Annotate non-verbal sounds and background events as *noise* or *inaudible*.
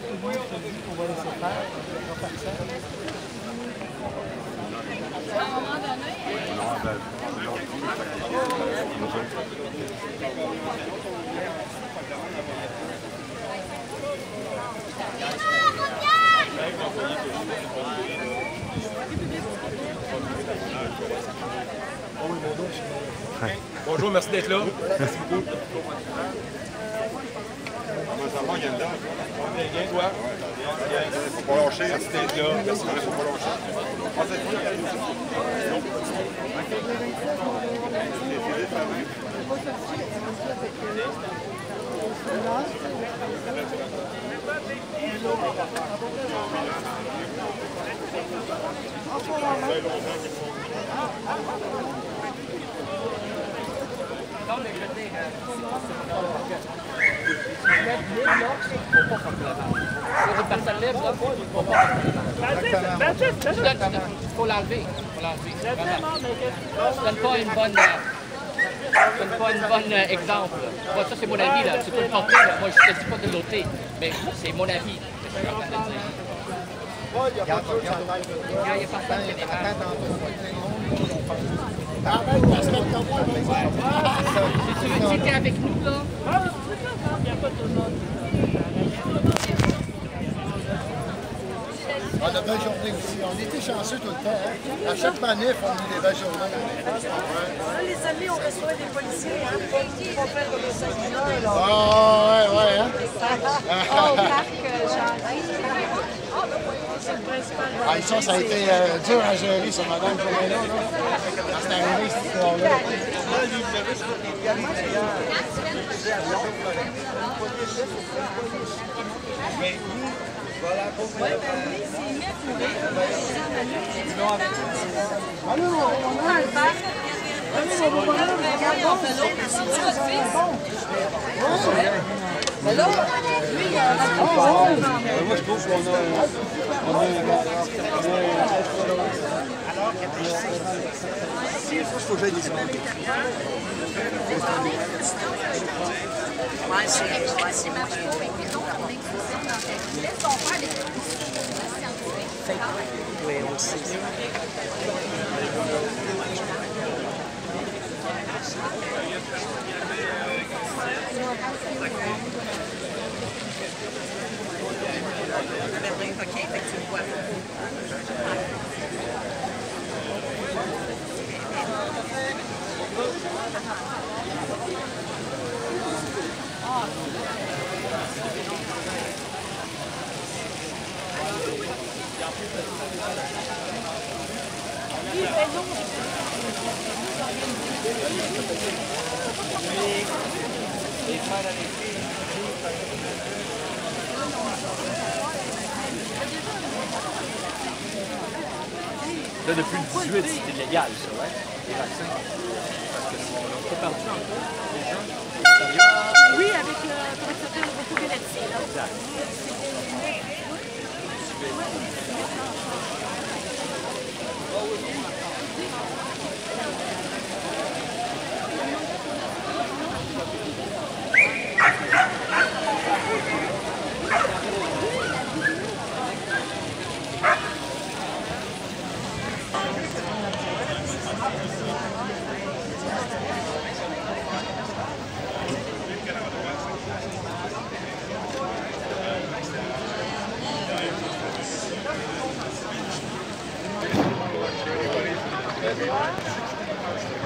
tout le monde se dit qu'on va laisser faire, on va faire ça. À un moment donné, Bonjour, merci d'être là. *laughs* *laughs* *laughs* Merci beaucoup. Bien, toi? Faut pas lâcher. Là. Faut lâcher. Libre, là, faut pas faut pas une euh, pas euh, exemple. Moi, ça, c'est mon avis, là. Tu peux le. Moi, je te dis pas de. Mais c'est mon avis. il belles journées aussi. On était chanceux tout le temps. Hein? À chaque manif, on a eu des belles journées. Là, les amis, on reçoit des policiers, hein, pour faire séminaires, là. Ah, ouais, ouais, hein? Oh, Marc *laughs* euh, Gentil. C'est le principal. Ah, ça, ça a été euh, dur à gérer, ça, madame. Quand c'est qu'on a, on a c'est c'est marche pas. Et puis donc, on sait. OK, fait que tu le vois. Là, depuis le 18, c'était légal, ça, ouais? Les vaccins. Parce que on n'a pas perdu encore, les gens. Oui, avec le, comment ça s'appelle, le repos galactique, là. Mais là, c'est